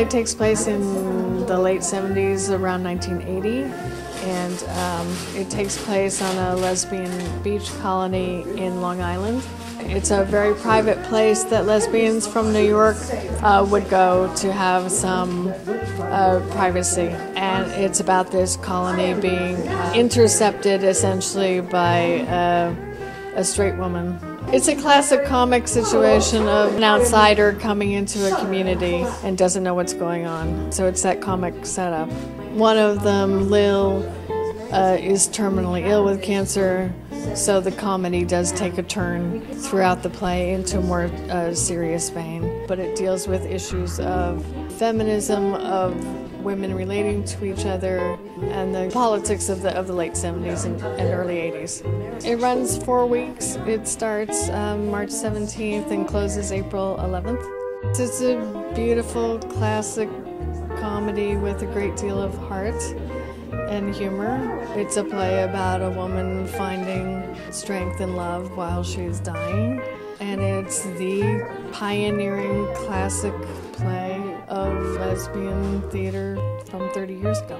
play takes place in the late 70s, around 1980, and um, it takes place on a lesbian beach colony in Long Island. It's a very private place that lesbians from New York uh, would go to have some uh, privacy. And it's about this colony being uh, intercepted essentially by uh, a straight woman. It's a classic comic situation of an outsider coming into a community and doesn't know what's going on. So it's that comic setup. One of them, Lil, uh, is terminally ill with cancer, so the comedy does take a turn throughout the play into a more uh, serious vein. But it deals with issues of feminism, of women relating to each other, and the politics of the of the late 70s and, and early 80s. It runs four weeks. It starts um, March 17th and closes April 11th. It's a beautiful classic comedy with a great deal of heart and humor. It's a play about a woman finding strength and love while she's dying. And it's the pioneering classic play lesbian theater from 30 years ago.